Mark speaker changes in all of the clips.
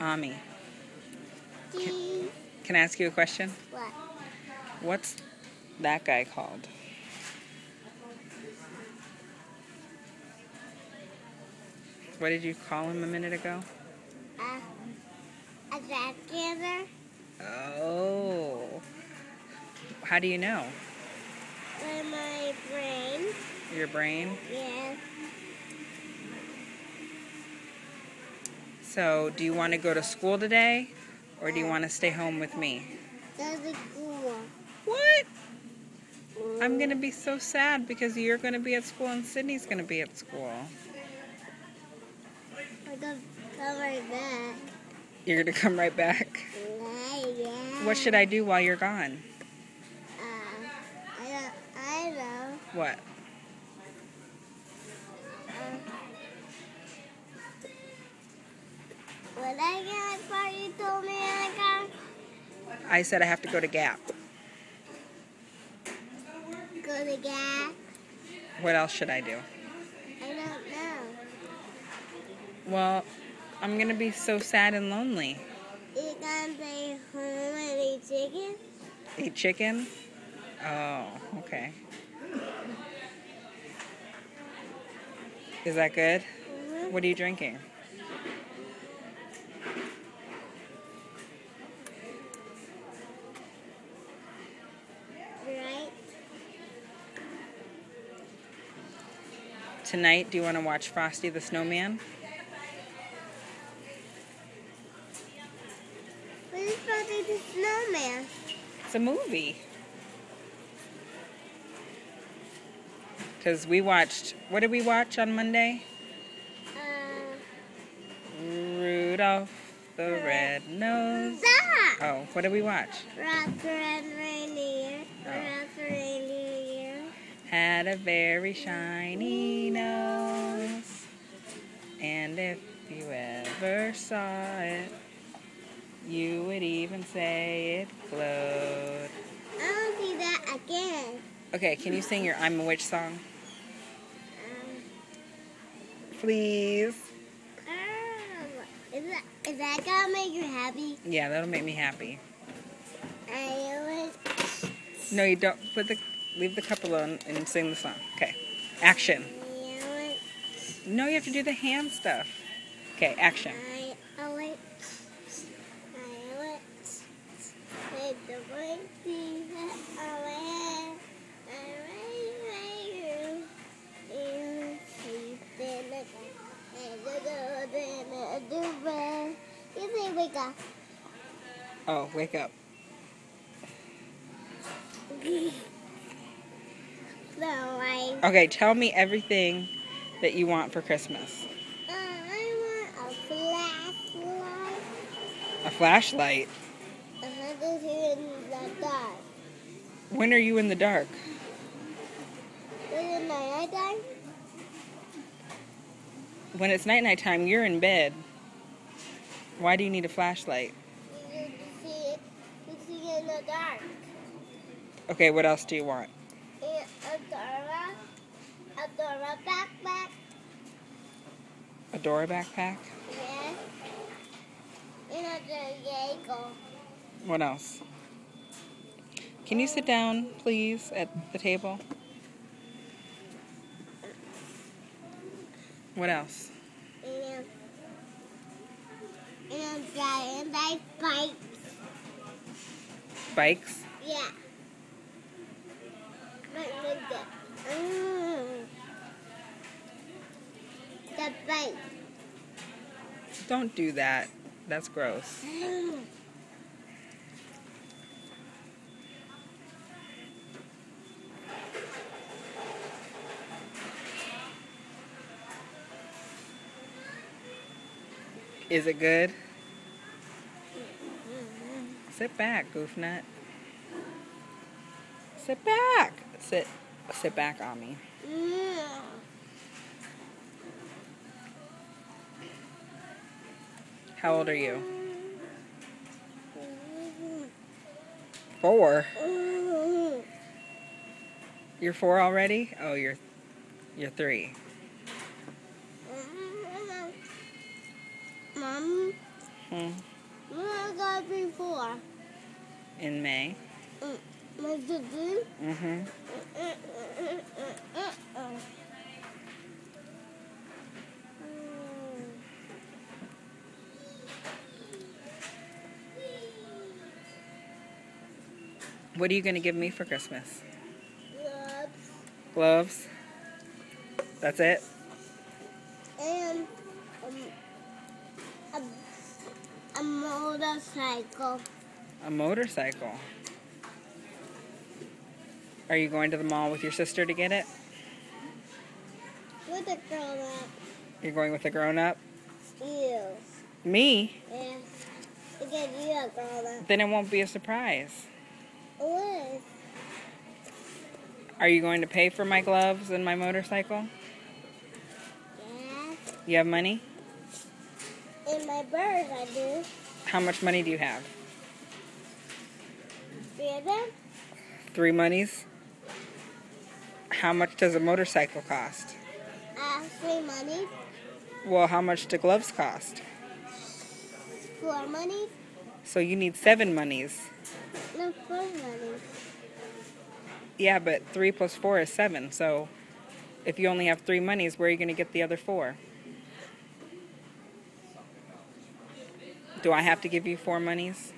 Speaker 1: Ami,
Speaker 2: G.
Speaker 1: can I ask you a question?
Speaker 2: What?
Speaker 1: What's that guy called? What did you call him a minute ago?
Speaker 2: Uh, a rat gander?
Speaker 1: Oh. How do you know?
Speaker 2: With my brain?
Speaker 1: Your brain?
Speaker 2: Yes.
Speaker 1: So, do you want to go to school today or do you want to stay home with me? What? I'm going to be so sad because you're going to be at school and Sydney's going to be at school.
Speaker 2: I'm gonna come right back.
Speaker 1: You're going to come right back.
Speaker 2: Yeah, yeah.
Speaker 1: What should I do while you're gone?
Speaker 2: Uh, I don't, I know.
Speaker 1: What?
Speaker 2: Uh, what I got for you told me I got?
Speaker 1: I said I have to go to Gap.
Speaker 2: Go to gas?
Speaker 1: What else should I do?
Speaker 2: I don't know.
Speaker 1: Well, I'm going to be so sad and lonely.
Speaker 2: You gonna stay home and eat chicken?
Speaker 1: Eat chicken? Oh, okay. Is that good?
Speaker 2: Mm-hmm.
Speaker 1: What are you drinking?
Speaker 2: Right?
Speaker 1: Tonight, do you want to watch Frosty the Snowman?
Speaker 2: What is Frosty the Snowman?
Speaker 1: It's a movie. Because we watched, what did we watch on Monday?
Speaker 2: Uh,
Speaker 1: Rudolph the Red Nose.
Speaker 2: that!
Speaker 1: Oh, what did we watch?
Speaker 2: Rock Red
Speaker 1: Had a very shiny nose. And if you ever saw it, you would even say it glowed.
Speaker 2: I want to see that again.
Speaker 1: Okay, can you sing your I'm a Witch song?
Speaker 2: Um,
Speaker 1: Please.
Speaker 2: um, is that, is that gonna make you happy?
Speaker 1: Yeah, that'll make me happy.
Speaker 2: I was,
Speaker 1: No, you don't. Put the leave the cup alone and sing the song. Okay. Action. No, you have to do the hand stuff. Okay, action.
Speaker 2: I, I went, I went, with the white feet on my head. I raised my room. You sleep in the dark. And the door in the bed. You say wake up.
Speaker 1: Oh, wake up. Okay, tell me everything that you want for Christmas.
Speaker 2: uh, I want a flashlight.
Speaker 1: A flashlight.
Speaker 2: I want to see in the dark.
Speaker 1: When are you in the dark?
Speaker 2: Is it night time?
Speaker 1: When it's night night time, you're in bed. Why do you need a flashlight?
Speaker 2: You see, you see in the dark.
Speaker 1: Okay, what else do you want?
Speaker 2: And a Dora, backpack.
Speaker 1: A Dora backpack?
Speaker 2: Yes. And a Diego.
Speaker 1: What else? Can you sit down, please, at the table? What else?
Speaker 2: And and giant bike.
Speaker 1: Bikes?
Speaker 2: Yeah. But look at mm. The bike.
Speaker 1: Don't do that. That's gross. Is it good? Sit back, goof nut. Sit back. Sit sit back on me.
Speaker 2: Mm.
Speaker 1: How old are you? Four.
Speaker 2: Mm.
Speaker 1: You're four already? Oh, you're you're three.
Speaker 2: Mom,
Speaker 1: hmm
Speaker 2: When I got before.
Speaker 1: In May.
Speaker 2: My doo
Speaker 1: hmm What are you going to give me for Christmas?
Speaker 2: Gloves
Speaker 1: Gloves? That's it?
Speaker 2: and um, a, a motorcycle.
Speaker 1: A motorcycle. Are you going to the mall with your sister to get it?
Speaker 2: With a grown up.
Speaker 1: You're going with a grown up?
Speaker 2: You.
Speaker 1: Me?
Speaker 2: Yeah. Because you a grown up.
Speaker 1: Then it won't be a surprise.
Speaker 2: What?
Speaker 1: Are you going to pay for my gloves and my motorcycle?
Speaker 2: Yeah.
Speaker 1: You have money?
Speaker 2: In my birds, I do.
Speaker 1: How much money do you have?
Speaker 2: Three of them?
Speaker 1: Three monies? How much does a motorcycle cost?
Speaker 2: Uh, three money.
Speaker 1: Well, how much do gloves cost?
Speaker 2: Four money.
Speaker 1: So you need seven monies.
Speaker 2: No, four money.
Speaker 1: Yeah, but three plus four is seven. So if you only have three monies, where are you going to get the other four? Do I have to give you four monies?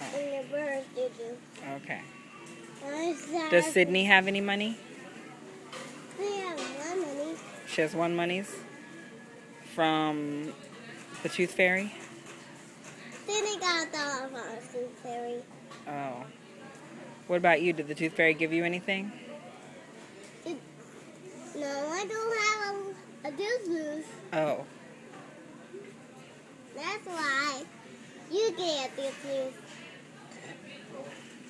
Speaker 2: And the birds do do.
Speaker 1: Okay. Does Sydney have any money?
Speaker 2: They have one money.
Speaker 1: She has one monies from the Tooth Fairy.
Speaker 2: Sydney got a dollar from the Tooth Fairy.
Speaker 1: Oh. What about you? Did the Tooth Fairy give you anything?
Speaker 2: No, I don't have a, a doo
Speaker 1: Oh.
Speaker 2: That's why you get a doo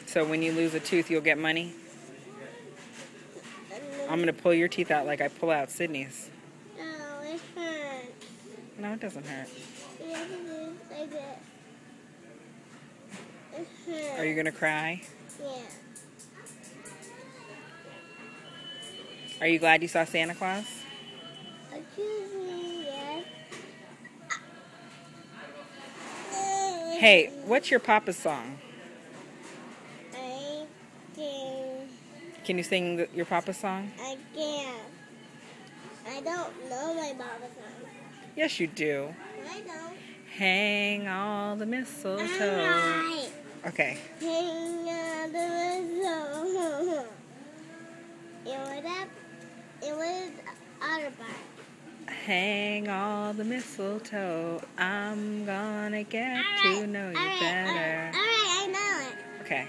Speaker 1: So when you lose a tooth, you'll get money? I'm going to pull your teeth out like I pull out Sydney's.
Speaker 2: No, it hurts.
Speaker 1: No, it doesn't hurt.
Speaker 2: Yes, it is. Like that. It hurts.
Speaker 1: Are you going to cry?
Speaker 2: Yeah.
Speaker 1: Are you glad you saw Santa Claus?
Speaker 2: Excuse me, yes.
Speaker 1: Hey, what's your Papa's song?
Speaker 2: I can.
Speaker 1: Can you sing the, your Papa's song?
Speaker 2: I can. I don't know my Baba song.
Speaker 1: Yes, you do.
Speaker 2: I don't.
Speaker 1: Hang all the mistletoe.
Speaker 2: Alright.
Speaker 1: Okay.
Speaker 2: Hang on the whistle. It was up. It was part.
Speaker 1: Hang all the mistletoe. I'm gonna get to know you
Speaker 2: alright,
Speaker 1: better.
Speaker 2: Alright, I know it.
Speaker 1: Okay.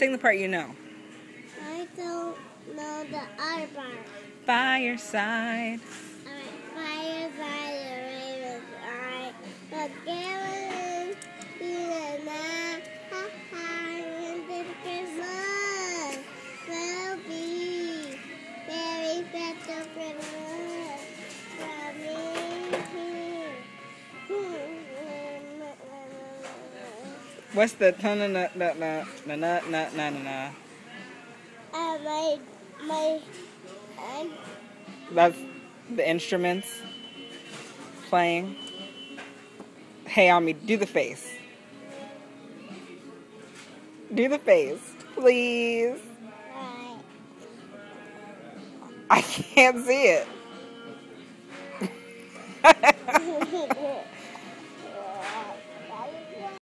Speaker 1: Sing,
Speaker 2: the part
Speaker 1: you know.
Speaker 2: I don't know the other part.
Speaker 1: Fireside.
Speaker 2: Alright, fire by the ravens, alright. But Gavin, you the night, ha ha, and this Christmas will be very special Christmas
Speaker 1: What's the na na na na na na na na na na?
Speaker 2: Uh, my, my, I,
Speaker 1: That's the instruments playing. Hey, Ami, do the face. Do the face, please.
Speaker 2: right.
Speaker 1: I can't see it.